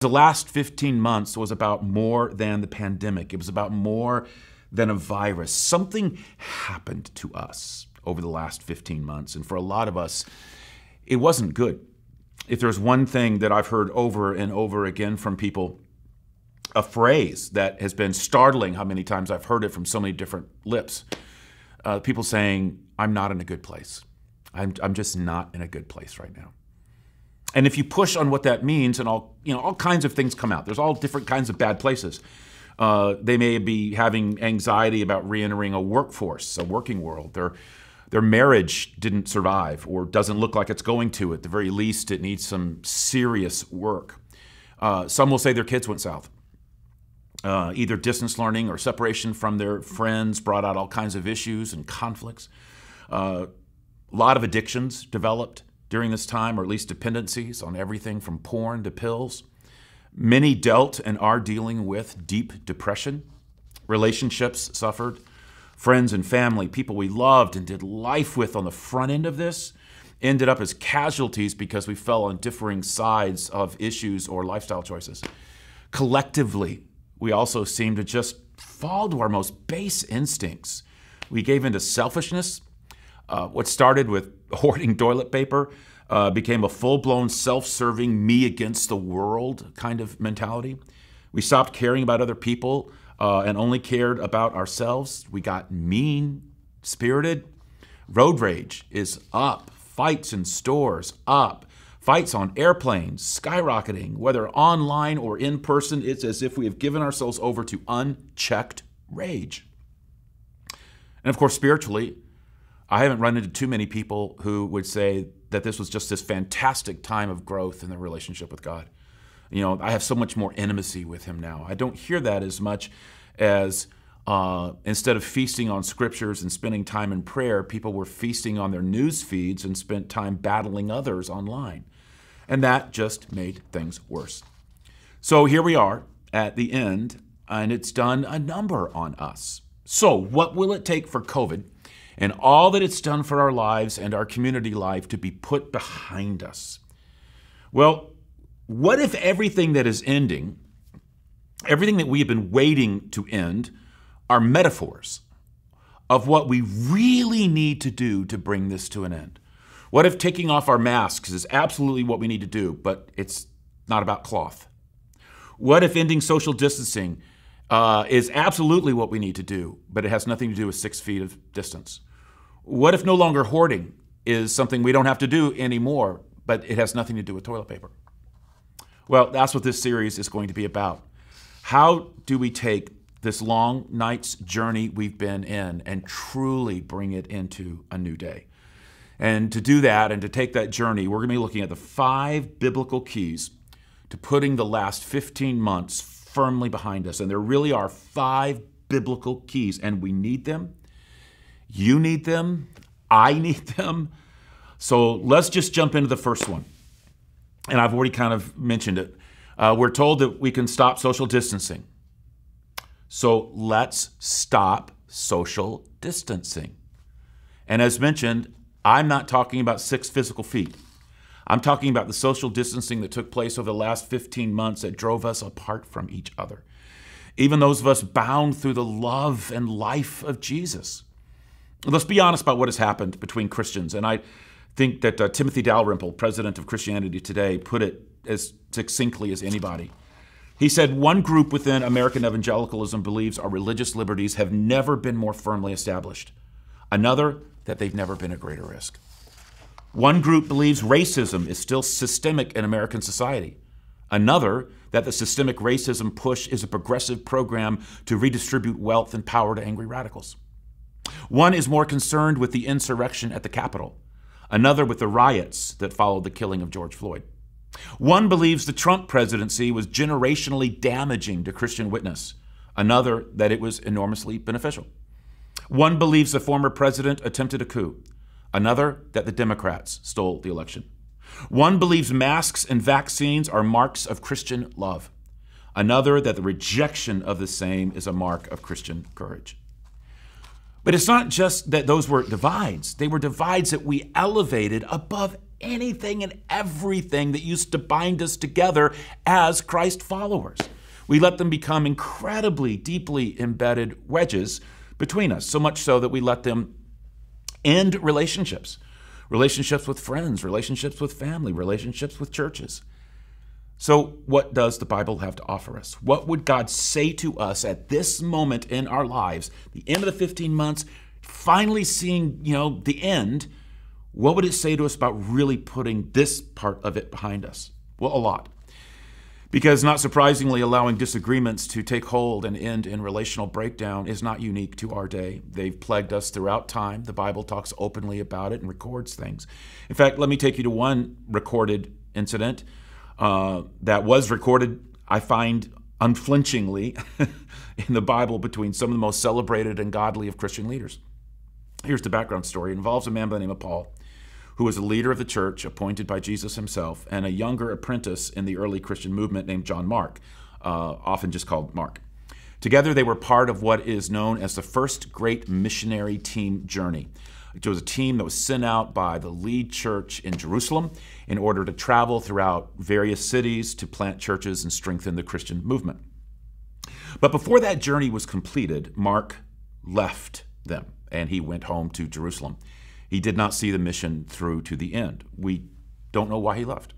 The last 15 months was about more than the pandemic. It was about more than a virus. Something happened to us over the last 15 months. And for a lot of us, it wasn't good. If there's one thing that I've heard over and over again from people, a phrase that has been startling how many times I've heard it from so many different lips. Uh, people saying, I'm not in a good place. I'm, I'm just not in a good place right now. And if you push on what that means, and all you know, all kinds of things come out. There's all different kinds of bad places. Uh, they may be having anxiety about reentering a workforce, a working world. Their their marriage didn't survive, or doesn't look like it's going to. At the very least, it needs some serious work. Uh, some will say their kids went south. Uh, either distance learning or separation from their friends brought out all kinds of issues and conflicts. Uh, a lot of addictions developed during this time, or at least dependencies on everything from porn to pills. Many dealt and are dealing with deep depression. Relationships suffered. Friends and family, people we loved and did life with on the front end of this, ended up as casualties because we fell on differing sides of issues or lifestyle choices. Collectively, we also seem to just fall to our most base instincts. We gave into selfishness. Uh, what started with hoarding toilet paper uh, became a full blown self serving, me against the world kind of mentality. We stopped caring about other people uh, and only cared about ourselves. We got mean spirited. Road rage is up. Fights in stores up. Fights on airplanes skyrocketing, whether online or in person. It's as if we have given ourselves over to unchecked rage. And of course, spiritually, I haven't run into too many people who would say that this was just this fantastic time of growth in their relationship with God. You know, I have so much more intimacy with Him now. I don't hear that as much as uh, instead of feasting on scriptures and spending time in prayer, people were feasting on their news feeds and spent time battling others online. And that just made things worse. So here we are at the end, and it's done a number on us. So, what will it take for COVID and all that it's done for our lives and our community life to be put behind us. Well, what if everything that is ending, everything that we have been waiting to end, are metaphors of what we really need to do to bring this to an end? What if taking off our masks is absolutely what we need to do, but it's not about cloth? What if ending social distancing uh, is absolutely what we need to do, but it has nothing to do with six feet of distance? What if no longer hoarding is something we don't have to do anymore, but it has nothing to do with toilet paper? Well, that's what this series is going to be about. How do we take this long night's journey we've been in and truly bring it into a new day? And to do that and to take that journey, we're going to be looking at the five biblical keys to putting the last 15 months firmly behind us. And there really are five biblical keys, and we need them you need them. I need them. So let's just jump into the first one. And I've already kind of mentioned it. Uh, we're told that we can stop social distancing. So let's stop social distancing. And as mentioned, I'm not talking about six physical feet. I'm talking about the social distancing that took place over the last 15 months that drove us apart from each other. Even those of us bound through the love and life of Jesus. Let's be honest about what has happened between Christians. And I think that uh, Timothy Dalrymple, president of Christianity Today, put it as succinctly as anybody. He said, One group within American evangelicalism believes our religious liberties have never been more firmly established. Another, that they've never been at greater risk. One group believes racism is still systemic in American society. Another, that the systemic racism push is a progressive program to redistribute wealth and power to angry radicals. One is more concerned with the insurrection at the Capitol, another with the riots that followed the killing of George Floyd. One believes the Trump presidency was generationally damaging to Christian witness, another that it was enormously beneficial. One believes the former president attempted a coup, another that the Democrats stole the election. One believes masks and vaccines are marks of Christian love, another that the rejection of the same is a mark of Christian courage. But it's not just that those were divides, they were divides that we elevated above anything and everything that used to bind us together as Christ followers. We let them become incredibly deeply embedded wedges between us, so much so that we let them end relationships relationships with friends, relationships with family, relationships with churches. So, what does the Bible have to offer us? What would God say to us at this moment in our lives, the end of the 15 months, finally seeing, you know, the end? What would it say to us about really putting this part of it behind us? Well, a lot. Because, not surprisingly, allowing disagreements to take hold and end in relational breakdown is not unique to our day. They've plagued us throughout time. The Bible talks openly about it and records things. In fact, let me take you to one recorded incident uh, that was recorded, I find unflinchingly, in the Bible between some of the most celebrated and godly of Christian leaders. Here's the background story. It involves a man by the name of Paul who was a leader of the church appointed by Jesus himself, and a younger apprentice in the early Christian movement named John Mark, uh, often just called Mark. Together, they were part of what is known as the first great missionary team journey. It was a team that was sent out by the lead church in Jerusalem in order to travel throughout various cities to plant churches and strengthen the Christian movement. But before that journey was completed, Mark left them and he went home to Jerusalem. He did not see the mission through to the end. We don't know why he left.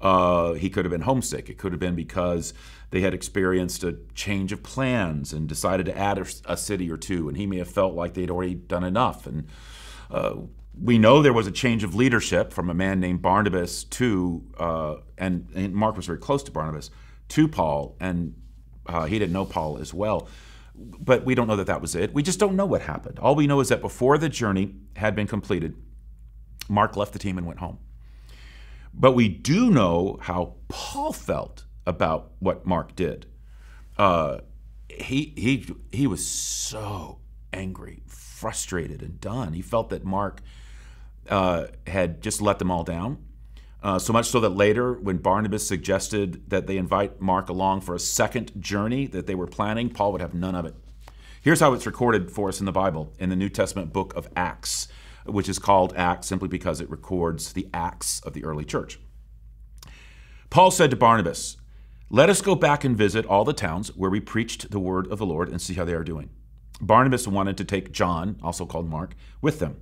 Uh, he could have been homesick. It could have been because they had experienced a change of plans and decided to add a, a city or two, and he may have felt like they'd already done enough. And uh, we know there was a change of leadership from a man named Barnabas to, uh, and, and, Mark was very close to Barnabas, to Paul, and uh, he didn't know Paul as well but we don't know that that was it. We just don't know what happened. All we know is that before the journey had been completed, Mark left the team and went home. But we do know how Paul felt about what Mark did. Uh, he, he, he was so angry, frustrated, and done. He felt that Mark uh, had just let them all down. Uh, so much so that later, when Barnabas suggested that they invite Mark along for a second journey that they were planning, Paul would have none of it. Here's how it's recorded for us in the Bible, in the New Testament book of Acts, which is called Acts simply because it records the acts of the early church. Paul said to Barnabas, Let us go back and visit all the towns where we preached the word of the Lord and see how they are doing. Barnabas wanted to take John, also called Mark, with them.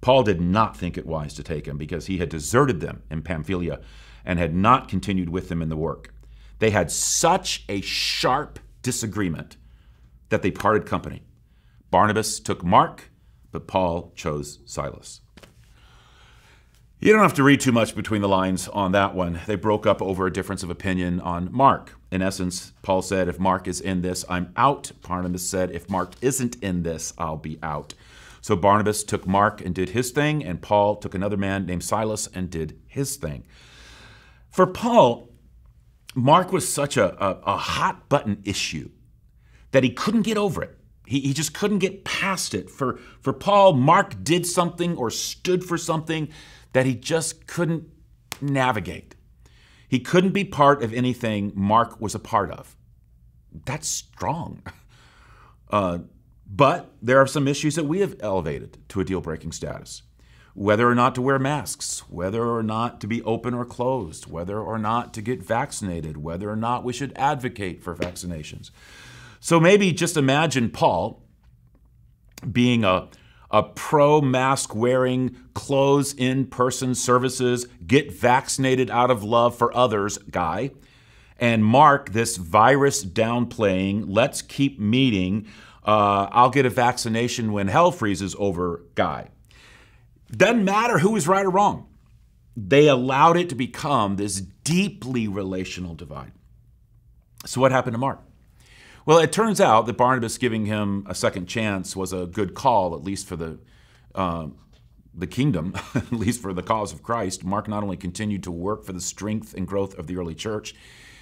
Paul did not think it wise to take him because he had deserted them in Pamphylia and had not continued with them in the work. They had such a sharp disagreement that they parted company. Barnabas took Mark, but Paul chose Silas. You don't have to read too much between the lines on that one. They broke up over a difference of opinion on Mark. In essence, Paul said, If Mark is in this, I'm out. Barnabas said, If Mark isn't in this, I'll be out. So Barnabas took Mark and did his thing, and Paul took another man named Silas and did his thing. For Paul, Mark was such a, a, a hot button issue that he couldn't get over it. He, he just couldn't get past it. For, for Paul, Mark did something or stood for something that he just couldn't navigate. He couldn't be part of anything Mark was a part of. That's strong. Uh, but there are some issues that we have elevated to a deal breaking status. Whether or not to wear masks, whether or not to be open or closed, whether or not to get vaccinated, whether or not we should advocate for vaccinations. So maybe just imagine Paul being a, a pro mask wearing, close in person services, get vaccinated out of love for others guy, and Mark, this virus downplaying, let's keep meeting uh, I'll get a vaccination when hell freezes over guy. Doesn't matter who is right or wrong. They allowed it to become this deeply relational divide. So, what happened to Mark? Well, it turns out that Barnabas giving him a second chance was a good call, at least for the uh, the kingdom, at least for the cause of Christ. Mark not only continued to work for the strength and growth of the early church,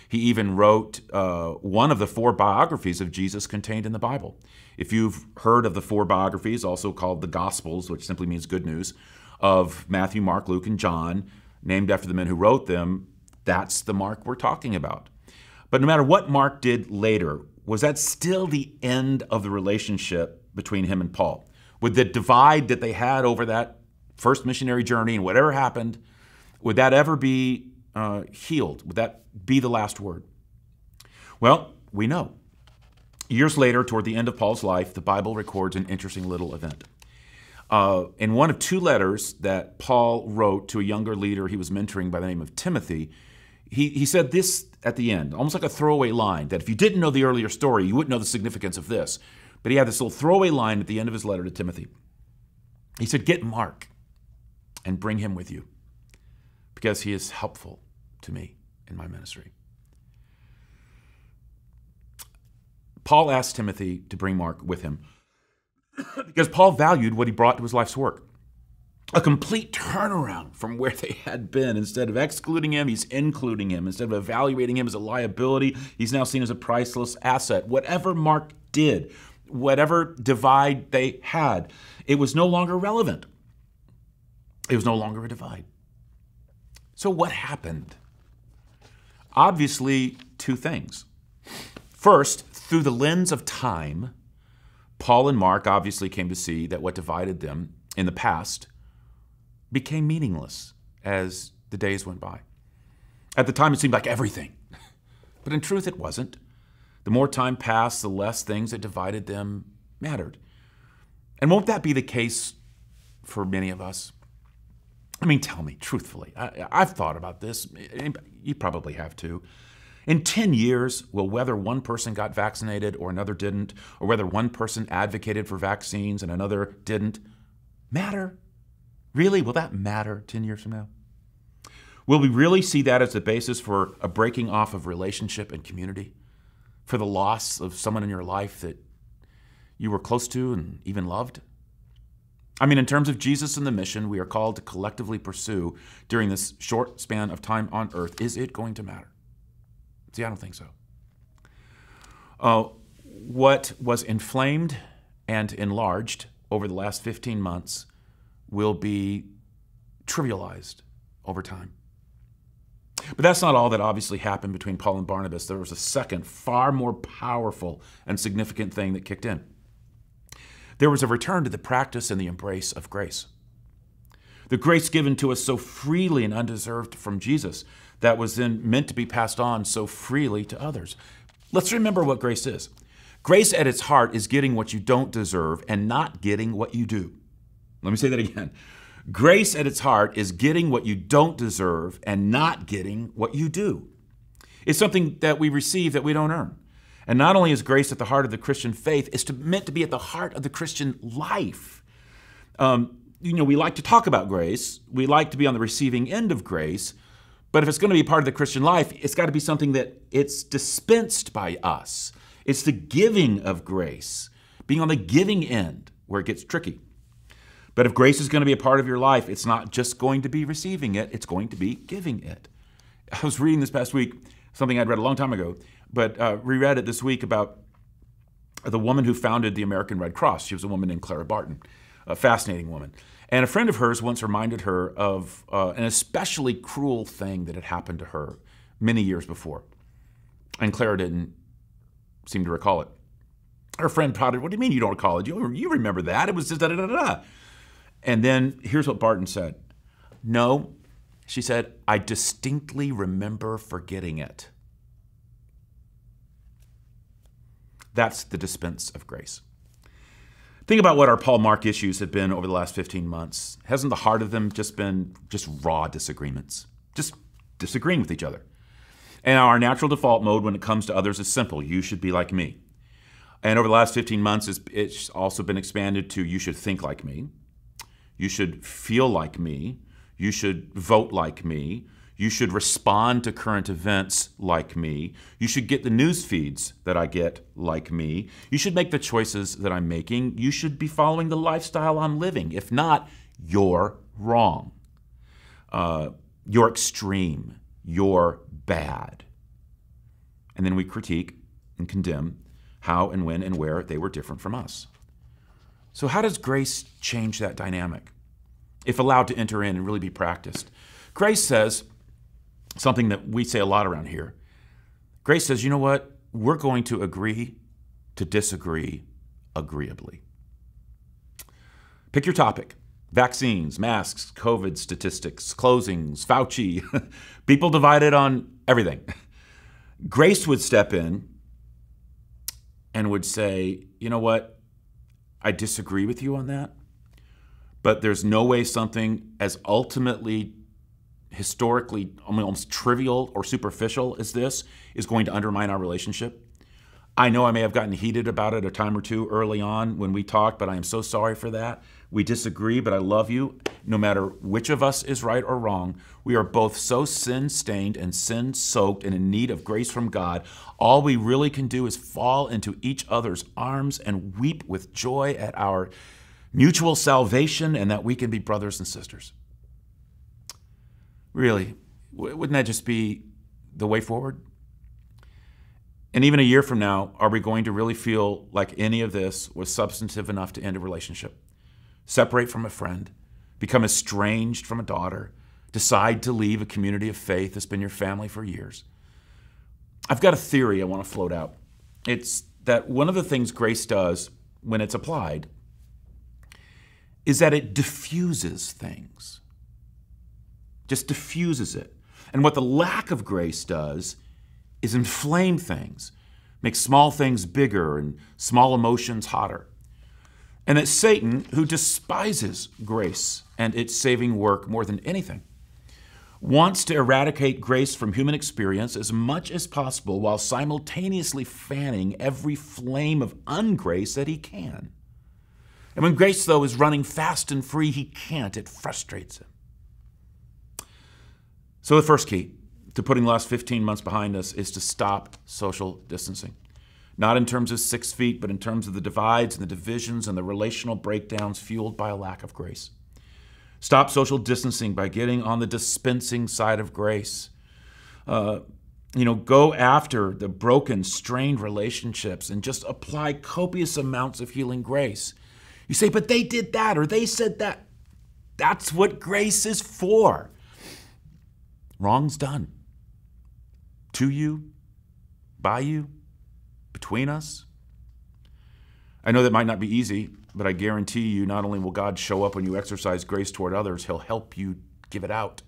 he even wrote uh, one of the four biographies of Jesus contained in the Bible. If you've heard of the four biographies, also called the Gospels, which simply means good news, of Matthew, Mark, Luke, and John, named after the men who wrote them, that's the Mark we're talking about. But no matter what Mark did later, was that still the end of the relationship between him and Paul? Would the divide that they had over that first missionary journey and whatever happened, Would that ever be uh, healed? Would that be the last word? Well, we know. Years later, toward the end of Paul's life, the Bible records an interesting little event. Uh, in one of two letters that Paul wrote to a younger leader he was mentoring by the name of Timothy, he, he said this at the end, almost like a throwaway line, that if you didn't know the earlier story, you wouldn't know the significance of this. But he had this little throwaway line at the end of his letter to Timothy. He said, Get Mark and bring him with you because he is helpful to me in my ministry. Paul asked Timothy to bring Mark with him because Paul valued what he brought to his life's work. A complete turnaround from where they had been. Instead of excluding him, he's including him. Instead of evaluating him as a liability, he's now seen as a priceless asset. Whatever Mark did, whatever divide they had, it was no longer relevant. It was no longer a divide. So, what happened? Obviously, two things. First, through the lens of time, Paul and Mark obviously came to see that what divided them in the past became meaningless as the days went by. At the time, it seemed like everything, but in truth, it wasn't. The more time passed, the less things that divided them mattered. And won't that be the case for many of us? I mean, tell me truthfully. I, have thought about this. You probably have too. In 10 years, will whether one person got vaccinated or another didn't, or whether one person advocated for vaccines and another didn't, matter? Really? Will that matter 10 years from now? Will we really see that as the basis for a breaking off of relationship and community? For the loss of someone in your life that you were close to and even loved? I mean, in terms of Jesus and the mission we are called to collectively pursue during this short span of time on earth, is it going to matter? See, I don't think so. Uh, what was inflamed and enlarged over the last 15 months will be trivialized over time. But that's not all that obviously happened between Paul and Barnabas. There was a second, far more powerful and significant thing that kicked in. There was a return to the practice and the embrace of grace. The grace given to us so freely and undeserved from Jesus that was then meant to be passed on so freely to others. Let's remember what grace is. Grace at its heart is getting what you don't deserve and not getting what you do. Let me say that again. Grace at its heart is getting what you don't deserve and not getting what you do. It's something that we receive that we don't earn. And not only is grace at the heart of the Christian faith, it's meant to be at the heart of the Christian life. Um, you know, we like to talk about grace. We like to be on the receiving end of grace. But if it's going to be part of the Christian life, it's got to be something that it's dispensed by us. It's the giving of grace, being on the giving end where it gets tricky. But if grace is going to be a part of your life, it's not just going to be receiving it, it's going to be giving it. I was reading this past week something I'd read a long time ago, but uh, reread it this week about the woman who founded the American Red Cross. She was a woman named Clara Barton, a fascinating woman. And a friend of hers once reminded her of uh, an especially cruel thing that had happened to her many years before. And Clara didn't seem to recall it. Her friend prodded, What do you mean you don't recall it? You, you remember that. It was just da da da da. And then here's what Barton said No, she said, I distinctly remember forgetting it. That's the dispense of grace. Think about what our Paul Mark issues have been over the last 15 months. Hasn't the heart of them just been just raw disagreements? Just disagreeing with each other. And our natural default mode when it comes to others is simple you should be like me. And over the last 15 months, it's also been expanded to you should think like me, you should feel like me, you should vote like me, you should respond to current events like me. You should get the news feeds that I get like me. You should make the choices that I'm making. You should be following the lifestyle I'm living. If not, you're wrong. Uh, you're extreme. You're bad. And then we critique and condemn how and when and where they were different from us. So, how does grace change that dynamic if allowed to enter in and really be practiced? Grace says, something that we say a lot around here. Grace says, you know what? We're going to agree to disagree agreeably. Pick your topic. Vaccines, masks, COVID statistics, closings, Fauci, people divided on everything. Grace would step in and would say, you know what? I disagree with you on that, but there's no way something as ultimately, historically, almost trivial or superficial as this is going to undermine our relationship. I know I may have gotten heated about it a time or two early on when we talked, but I am so sorry for that. We disagree, but I love you. No matter which of us is right or wrong, we are both so sin stained and sin soaked and in need of grace from God. All we really can do is fall into each other's arms and weep with joy at our mutual salvation and that we can be brothers and sisters. Really, wouldn't that just be the way forward? And even a year from now, are we going to really feel like any of this was substantive enough to end a relationship? Separate from a friend, become estranged from a daughter, decide to leave a community of faith that's been your family for years? I've got a theory I want to float out. It's that one of the things grace does when it's applied is that it diffuses things, just diffuses it. And what the lack of grace does is inflame things, make small things bigger and small emotions hotter. And it's Satan who despises grace and its saving work more than anything. Wants to eradicate grace from human experience as much as possible while simultaneously fanning every flame of ungrace that he can. And when grace, though, is running fast and free, he can't. It frustrates him. So, the first key to putting the last 15 months behind us is to stop social distancing. Not in terms of six feet, but in terms of the divides and the divisions and the relational breakdowns fueled by a lack of grace. Stop social distancing by getting on the dispensing side of grace. Uh, you know, go after the broken, strained relationships and just apply copious amounts of healing grace. You say, but they did that or they said that. That's what grace is for. Wrong's done to you, by you, between us. I know that might not be easy, but I guarantee you not only will God show up when you exercise grace toward others, He'll help you give it out.